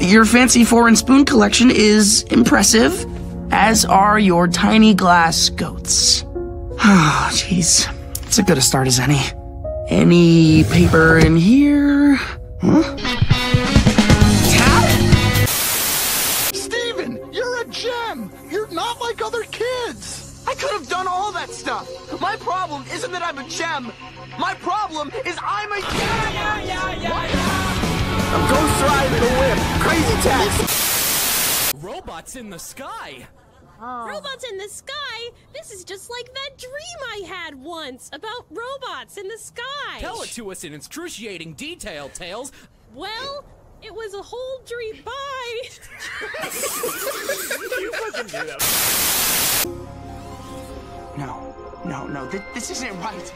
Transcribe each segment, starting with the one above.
your fancy foreign spoon collection is impressive, as are your tiny glass goats. Oh, jeez. It's as good a start as any. Any paper in here? Huh? Steven, you're a gem! You're not like other kids! I could have done all that stuff! My problem isn't that I'm a gem! My problem is I'm a gem! Yeah, yeah, yeah, yeah! Crazy Robots in the sky! Oh. Robots in the sky? This is just like that dream I had once about robots in the sky. Tell it to us in excruciating detail, Tails. Well, it was a whole dream. Bye. you fucking do that. No, no, no. Th this isn't right.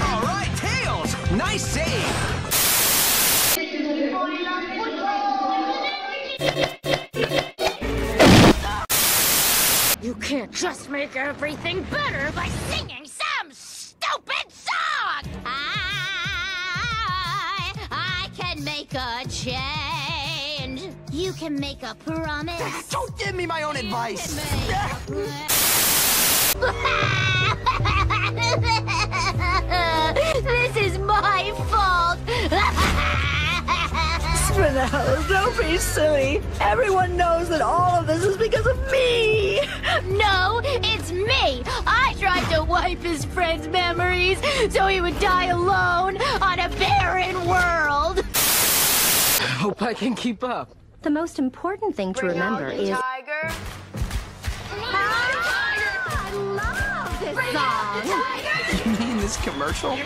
All right, Tails. Nice save. You can't just make everything better by singing some stupid song! I, I can make a change. You can make a promise. Don't give me my own advice. this is my fault. Spinel, don't be silly. Everyone knows that all of this is because of me. No, it's me. I tried to wipe his friend's memories so he would die alone on a barren world. I hope I can keep up. The most important thing to Bring remember is. Tiger. I love this song. You mean this commercial?